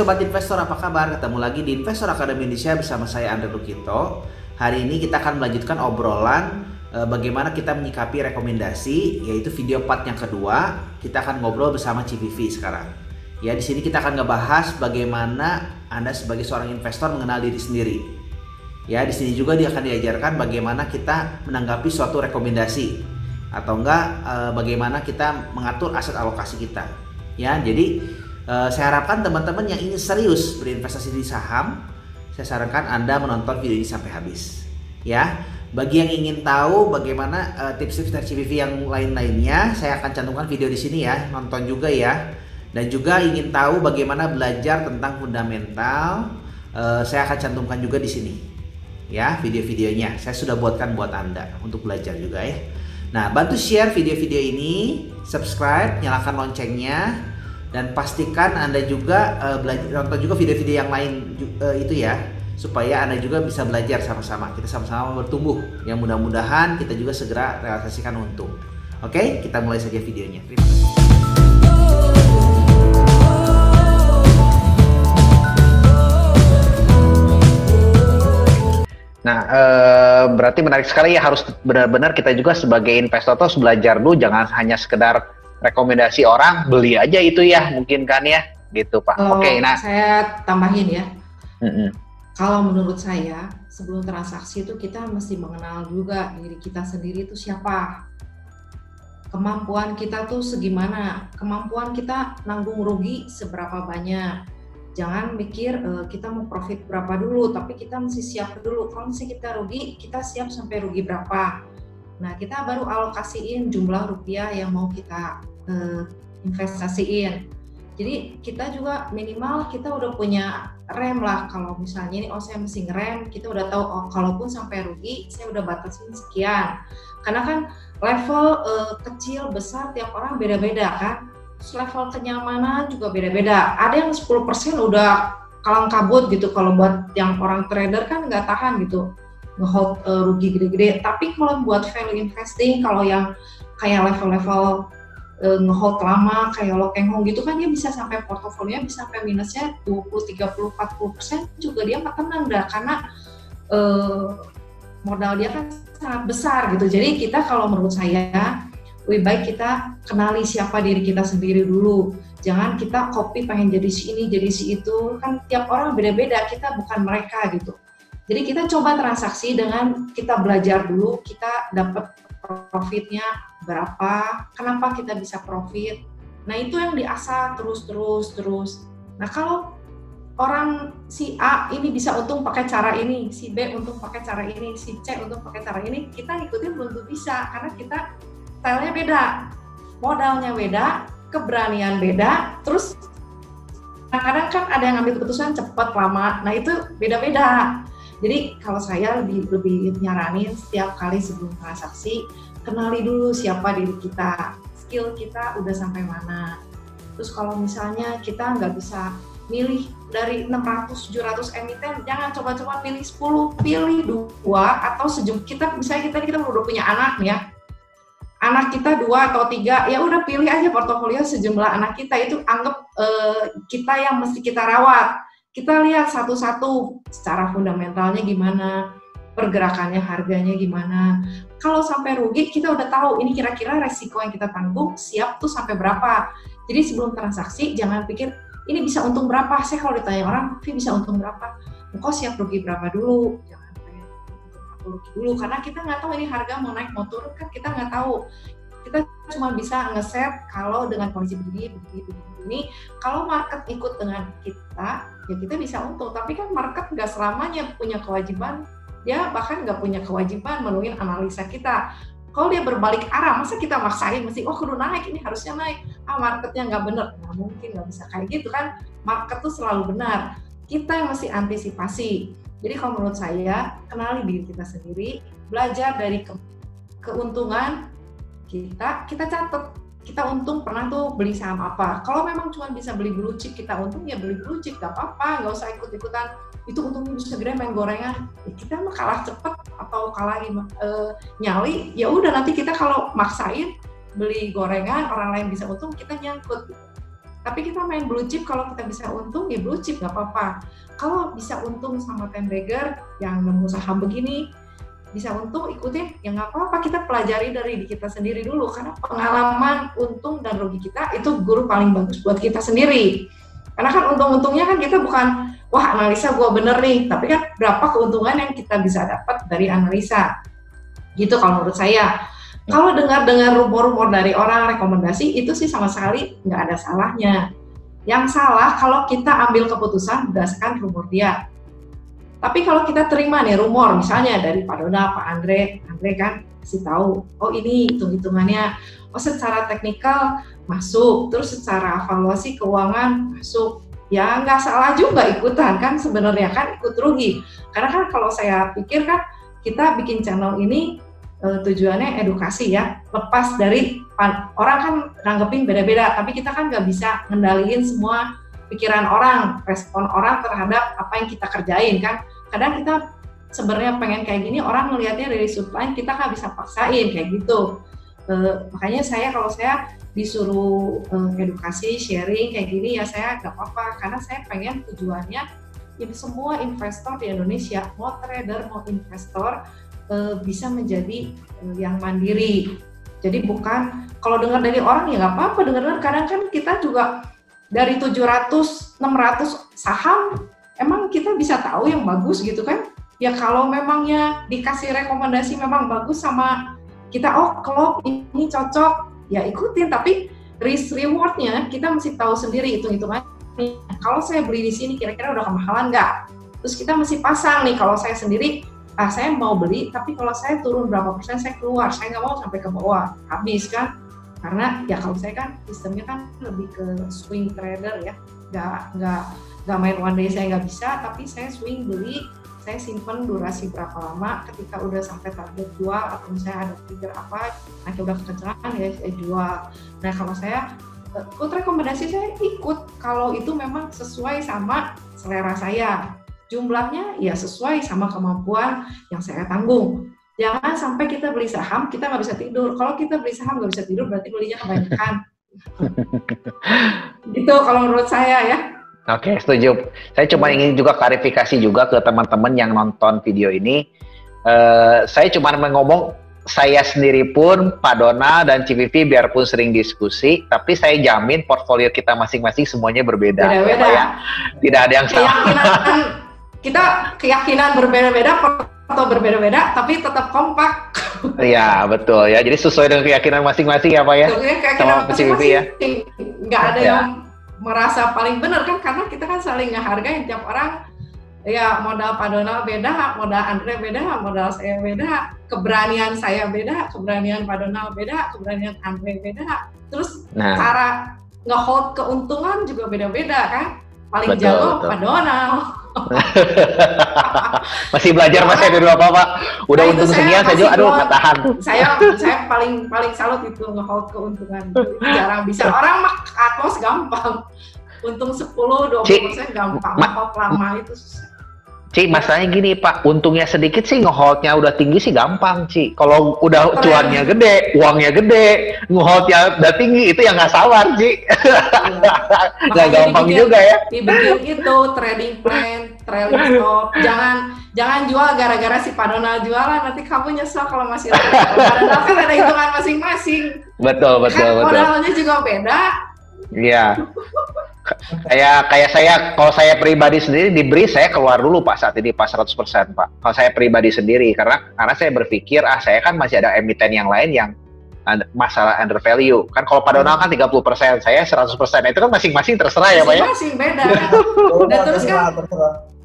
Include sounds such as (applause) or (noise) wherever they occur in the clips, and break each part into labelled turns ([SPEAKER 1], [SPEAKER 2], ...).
[SPEAKER 1] Sobat investor apa kabar? Ketemu lagi di Investor Academy Indonesia bersama saya Andre Lukito. Hari ini kita akan melanjutkan obrolan e, bagaimana kita menyikapi rekomendasi yaitu video part yang kedua. Kita akan ngobrol bersama CVV sekarang. Ya, di sini kita akan ngebahas bagaimana Anda sebagai seorang investor mengenal diri sendiri. Ya, di sini juga dia akan diajarkan bagaimana kita menanggapi suatu rekomendasi atau enggak e, bagaimana kita mengatur aset alokasi kita. Ya, jadi Uh, saya harapkan teman-teman yang ingin serius berinvestasi di saham, saya sarankan Anda menonton video ini sampai habis. Ya, bagi yang ingin tahu bagaimana uh, tips-tips dari CVV yang lain-lainnya, saya akan cantumkan video di sini ya, nonton juga ya. Dan juga ingin tahu bagaimana belajar tentang fundamental, uh, saya akan cantumkan juga di sini. Ya, video-videonya saya sudah buatkan buat Anda untuk belajar juga ya. Nah, bantu share video-video ini, subscribe, nyalakan loncengnya, dan pastikan anda juga uh, belajar nonton juga video-video yang lain uh, itu ya supaya anda juga bisa belajar sama-sama. Kita sama-sama bertumbuh. Yang mudah-mudahan kita juga segera realisasikan untung. Oke kita mulai saja videonya. Terima kasih. Nah, e, berarti menarik sekali ya harus benar-benar kita juga sebagai investor terus belajar dulu. Jangan hanya sekedar rekomendasi orang beli aja itu ya mungkin kan ya gitu pak.
[SPEAKER 2] Oke, okay, nah saya tambahin ya. Mm -mm. Kalau menurut saya sebelum transaksi itu kita mesti mengenal juga diri kita sendiri itu siapa. Kemampuan kita tuh segimana, kemampuan kita nanggung rugi seberapa banyak. Jangan mikir uh, kita mau profit berapa dulu, tapi kita mesti siap dulu. Kalau misalnya kita rugi, kita siap sampai rugi berapa. Nah, kita baru alokasiin jumlah rupiah yang mau kita uh, investasiin. Jadi kita juga minimal kita udah punya rem lah. Kalau misalnya ini oh saya mesti ngerem kita udah tahu oh kalaupun sampai rugi saya udah batasin sekian. Karena kan level uh, kecil besar tiap orang beda-beda kan. Terus level kenyamanan juga beda-beda. Ada yang 10% udah kalang kabut gitu. Kalau buat yang orang trader kan nggak tahan gitu. Ngehold uh, rugi gede-gede. Tapi kalau buat value investing kalau yang kayak level-level uh, ngehold lama kayak Lokeng Hong gitu kan dia bisa sampai portofolionya bisa sampai minusnya 20, 30, 40 persen juga dia nggak tenang dah karena uh, modal dia kan sangat besar gitu. Jadi kita kalau menurut saya lebih baik kita kenali siapa diri kita sendiri dulu. Jangan kita copy pengen jadi si ini, jadi si itu. Kan tiap orang beda-beda, kita bukan mereka gitu. Jadi kita coba transaksi dengan kita belajar dulu, kita dapat profitnya berapa, kenapa kita bisa profit. Nah itu yang diasah terus terus terus. Nah kalau orang si A ini bisa untung pakai cara ini, si B untung pakai cara ini, si C untung pakai cara ini, kita ikutin belum bisa karena kita stylenya beda, modalnya beda, keberanian beda, terus kadang-kadang kan ada yang ngambil keputusan cepat lama, nah itu beda-beda. Jadi kalau saya lebih lebih nyaranin setiap kali sebelum transaksi kenali dulu siapa diri kita, skill kita udah sampai mana. Terus kalau misalnya kita nggak bisa milih dari 600 700 emiten, jangan coba-coba pilih 10, pilih dua atau sejumlah kita misalnya kita kita udah punya anak ya. Anak kita dua atau tiga, ya udah pilih aja portofolio sejumlah anak kita itu anggap uh, kita yang mesti kita rawat. Kita lihat satu-satu secara fundamentalnya gimana, pergerakannya harganya gimana. Kalau sampai rugi kita udah tahu ini kira-kira resiko yang kita tanggung siap tuh sampai berapa. Jadi sebelum transaksi jangan pikir ini bisa untung berapa. Saya kalau ditanya orang, Vi bisa untung berapa? Kok siap rugi berapa dulu? Jangan pengen rugi dulu karena kita nggak tahu ini harga mau naik mau turun kan kita nggak tahu. Kita cuma bisa ngeset kalau dengan kondisi begini, begini, begini, begini. Kalau market ikut dengan kita, ya kita bisa untung. Tapi kan market nggak selamanya punya kewajiban. Dia bahkan nggak punya kewajiban menuhin analisa kita. Kalau dia berbalik arah masa kita maksain? Mesti oh kudu naik ini harusnya naik. Ah marketnya nggak bener. Nggak mungkin nggak bisa. Kayak gitu kan market tuh selalu benar. Kita yang mesti antisipasi. Jadi kalau menurut saya kenali diri kita sendiri belajar dari ke keuntungan kita kita catat. Kita untung pernah tuh beli saham apa. Kalau memang cuma bisa beli blue chip kita untung ya beli blue chip gak apa-apa nggak usah ikut-ikutan. Itu untungnya bisa gede main gorengan. Ya kita mah kalah cepet atau kalah uh, nyali ya udah nanti kita kalau maksain beli gorengan orang lain bisa untung kita nyangkut. Tapi kita main blue chip kalau kita bisa untung ya blue chip nggak apa-apa. Kalau bisa untung sama ten bagger yang nemu saham begini bisa untung ikutin ya nggak apa-apa kita pelajari dari kita sendiri dulu. Karena pengalaman untung dan rugi kita itu guru paling bagus buat kita sendiri. Karena kan untung-untungnya kan kita bukan wah analisa gue bener nih. Tapi kan berapa keuntungan yang kita bisa dapat dari analisa? Gitu kalau menurut saya. Kalau dengar dengar rumor-rumor dari orang rekomendasi itu sih sama sekali nggak ada salahnya. Yang salah kalau kita ambil keputusan berdasarkan rumor dia. Tapi kalau kita terima nih rumor misalnya dari Pak Dona, Pak Andre, Andre kan kasih tahu, oh ini hitung-hitungannya, oh secara teknikal masuk, terus secara evaluasi keuangan masuk. Ya nggak salah juga ikutan kan sebenarnya kan ikut rugi. Karena kan kalau saya pikir kan kita bikin channel ini uh, tujuannya edukasi ya lepas dari orang kan nanggepin beda-beda tapi kita kan nggak bisa ngendaliin semua pikiran orang respon orang terhadap apa yang kita kerjain kan? Kadang kita sebenarnya pengen kayak gini orang melihatnya dari lain kita nggak bisa paksain kayak gitu. Uh, makanya saya kalau saya disuruh uh, edukasi sharing kayak gini ya saya nggak apa-apa. Karena saya pengen tujuannya ini semua investor di Indonesia mau trader mau investor uh, bisa menjadi uh, yang mandiri. Jadi bukan kalau dengar dari orang ya nggak apa-apa dengar kadang kan kita juga dari 700 600 saham emang kita bisa tahu yang bagus gitu kan. Ya kalau memangnya dikasih rekomendasi memang bagus sama kita oh kalau ini cocok ya ikutin tapi risk rewardnya kita mesti tahu sendiri hitung-hitungannya. Kalau saya beli di sini kira-kira udah kemahalan nggak? Terus kita mesti pasang nih kalau saya sendiri ah saya mau beli tapi kalau saya turun berapa persen saya keluar saya nggak mau sampai ke bawah habis kan karena ya kalau saya kan sistemnya kan lebih ke swing trader ya. Nggak nggak nggak main one day saya nggak bisa tapi saya swing beli saya simpen durasi berapa lama ketika udah sampai target jual atau misalnya ada trigger apa nah udah kekencangan ya saya jual. Nah kalau saya ikut rekomendasi saya ikut kalau itu memang sesuai sama selera saya. Jumlahnya ya sesuai sama kemampuan yang saya tanggung. Jangan sampai kita beli saham, kita nggak bisa tidur. Kalau kita beli saham nggak bisa tidur, berarti belinya kebanyakan. (laughs) itu kalau menurut saya ya.
[SPEAKER 3] Oke, setuju. Saya cuma ingin juga klarifikasi juga ke teman-teman yang nonton video ini. Uh, saya cuma ngomong saya sendiri pun, Pak Dona dan CVV biarpun sering diskusi, tapi saya jamin portfolio kita masing-masing semuanya berbeda.
[SPEAKER 2] Beda-beda. Ya,
[SPEAKER 3] Tidak ada yang sama
[SPEAKER 2] kita keyakinan berbeda-beda atau berbeda-beda tapi tetap kompak.
[SPEAKER 3] Iya betul ya. Jadi sesuai dengan keyakinan masing-masing ya pak ya.
[SPEAKER 2] Sama masing-masing ya. Nggak ada ya. yang merasa paling benar kan karena kita kan saling ngehargain tiap orang. Ya modal Pak Donald beda, modal Andre beda, modal saya beda, keberanian saya beda, keberanian Pak Donald beda, keberanian Andre beda. Terus nah. cara ngehold keuntungan juga beda-beda kan. Paling betul, jago betul. Pak Donald (laughs)
[SPEAKER 3] masih belajar masih ada dua apa udah nah, untung sekian saja aduh katahan
[SPEAKER 2] saya saya paling paling salut itu ngehold keuntungan. Jarang bisa. Orang mah atmos gampang. Untung 10 20 persen gampang. ngehold lama itu susah
[SPEAKER 3] Ci, masalahnya gini Pak, untungnya sedikit sih ngeholdnya udah tinggi sih gampang Ci. Kalau udah Keren. cuannya gede, uangnya gede, ngeholdnya udah tinggi itu yang nggak sabar Ci. Iya. (laughs) Nggak gampang dibikin, juga ya.
[SPEAKER 2] Dibikin itu trading plan, trailing stop. Jangan jangan jual gara-gara si Pak Donald jualan nanti kamu nyesel kalau masih Donald kan ada hitungan masing-masing.
[SPEAKER 3] Betul betul kan betul.
[SPEAKER 2] Modalnya juga beda.
[SPEAKER 3] Iya kayak kayak saya kalau saya pribadi sendiri diberi saya keluar dulu pak saat ini pas 100% pak. Kalau saya pribadi sendiri karena karena saya berpikir ah saya kan masih ada emiten yang lain yang masalah under value. Kan kalau pada Donald kan 30% saya 100% itu kan masing-masing terserah
[SPEAKER 2] ya
[SPEAKER 3] pak ya.
[SPEAKER 2] Masing beda. (laughs) Dan terus kan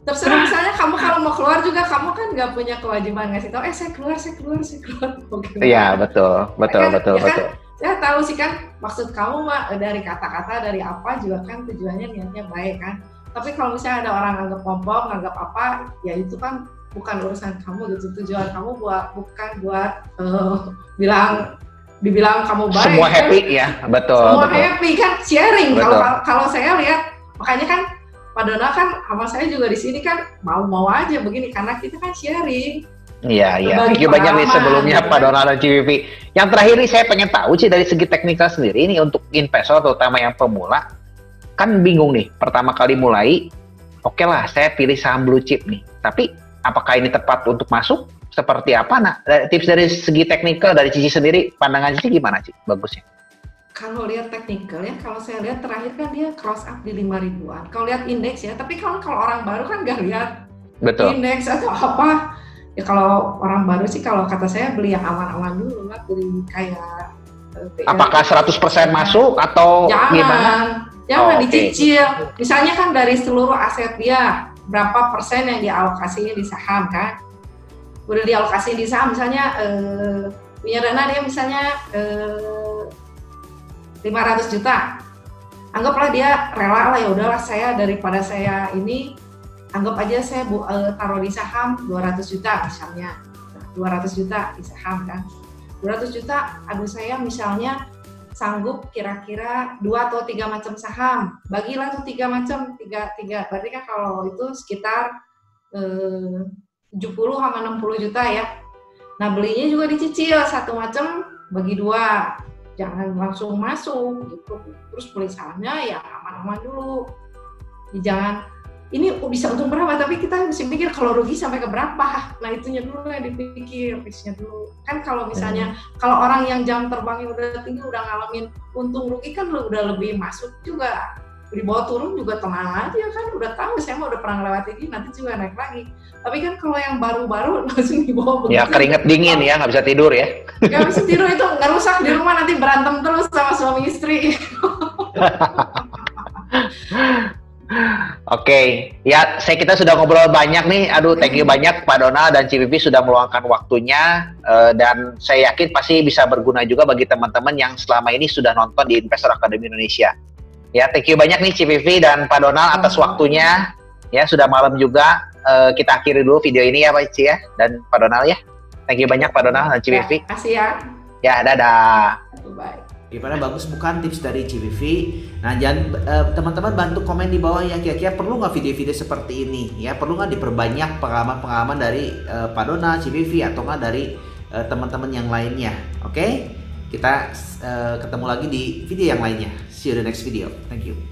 [SPEAKER 2] terserah misalnya kamu kalau mau keluar juga kamu kan nggak punya kewajiban ngasih tahu eh saya keluar saya keluar saya keluar.
[SPEAKER 3] Iya betul betul kan, betul ya betul. kan?
[SPEAKER 2] Saya tahu sih kan maksud kamu mah dari kata-kata dari apa juga kan tujuannya niatnya baik kan. Tapi kalau misalnya ada orang anggap pompong anggap apa ya itu kan bukan urusan kamu gitu tujuan kamu buat bukan buat uh, bilang dibilang kamu baik
[SPEAKER 3] semua kan? happy ya. Betul
[SPEAKER 2] semua
[SPEAKER 3] betul.
[SPEAKER 2] happy kan. Sharing. Kalau kalau saya lihat makanya kan padahal kan sama saya juga di sini kan mau-mau aja begini karena kita kan sharing
[SPEAKER 3] Iya, iya. Thank you banyak nih sebelumnya Pak Donald dan CVV. Yang terakhir nih saya pengen tahu sih dari segi teknikal sendiri ini untuk investor terutama yang pemula, kan bingung nih pertama kali mulai oke okay lah saya pilih saham blue chip nih tapi apakah ini tepat untuk masuk seperti apa nah tips dari segi teknikal dari Cici sendiri pandangan Cici gimana sih bagusnya
[SPEAKER 2] kalau lihat teknikal ya, kalau saya lihat terakhir kan dia cross up di 5 ribuan. Kalau lihat indeks ya, tapi kalau kalau orang baru kan nggak lihat Betul. indeks atau apa. Ya kalau orang baru sih kalau kata saya beli yang aman-aman dulu lah, beli kayak
[SPEAKER 3] eh, Apakah 100% ya. masuk atau
[SPEAKER 2] jangan,
[SPEAKER 3] gimana?
[SPEAKER 2] Jangan oh, dicicil. Okay. Misalnya kan dari seluruh aset dia berapa persen yang dialokasinya di saham kan? Udah dialokasi di saham misalnya eh, punya dana dia misalnya eh, 500 juta anggaplah dia rela lah ya udahlah saya daripada saya ini anggap aja saya uh, taruh di saham 200 juta misalnya. 200 juta di saham kan. 200 juta aduh saya misalnya sanggup kira-kira dua atau tiga macam saham. Bagilah tuh tiga macam tiga tiga. Berarti kan kalau itu sekitar eh, 70 sama 60 juta ya. Nah belinya juga dicicil satu macam bagi dua. Jangan langsung masuk gitu. Terus beli sahamnya ya aman-aman dulu. Jangan ini bisa untung berapa? Tapi kita mesti pikir kalau rugi sampai ke berapa? Nah itunya dulu yang dipikir risknya dulu. Kan kalau misalnya hmm. kalau orang yang jam terbangnya udah tinggi udah ngalamin untung rugi kan udah lebih masuk juga. Di bawah turun juga tenang aja kan udah tahu saya mau udah pernah lewat ini nanti juga naik lagi. Tapi kan kalau yang baru-baru (laughs) langsung di bawah
[SPEAKER 3] ya keringet dingin ya nggak bisa tidur ya.
[SPEAKER 2] Nggak bisa tidur itu nggak rusak di rumah nanti berantem terus sama suami istri (laughs)
[SPEAKER 3] Oke, okay. ya saya kita sudah ngobrol banyak nih. Aduh, thank you banyak Pak Donald dan CPP sudah meluangkan waktunya uh, dan saya yakin pasti bisa berguna juga bagi teman-teman yang selama ini sudah nonton di Investor Academy Indonesia. Ya, thank you banyak nih CPV dan Pak Donald atas waktunya. Ya, sudah malam juga. Uh, kita akhiri dulu video ini ya Pak Cici ya dan Pak Donald ya. Thank you banyak Pak Donald dan CPV.
[SPEAKER 2] Ya, kasih ya.
[SPEAKER 3] Ya, dadah.
[SPEAKER 2] Bye.
[SPEAKER 3] Gimana bagus bukan tips dari CPV? Nah, jangan uh, teman-teman bantu komen di bawah ya kira-kira perlu nggak video-video seperti ini ya? Perlu nggak diperbanyak pengalaman-pengalaman dari Pak Donald, CPV atau nggak dari uh, teman-teman yang lainnya? Oke? Okay? Kita uh, ketemu lagi di video yang lainnya. See you the next video. Thank you.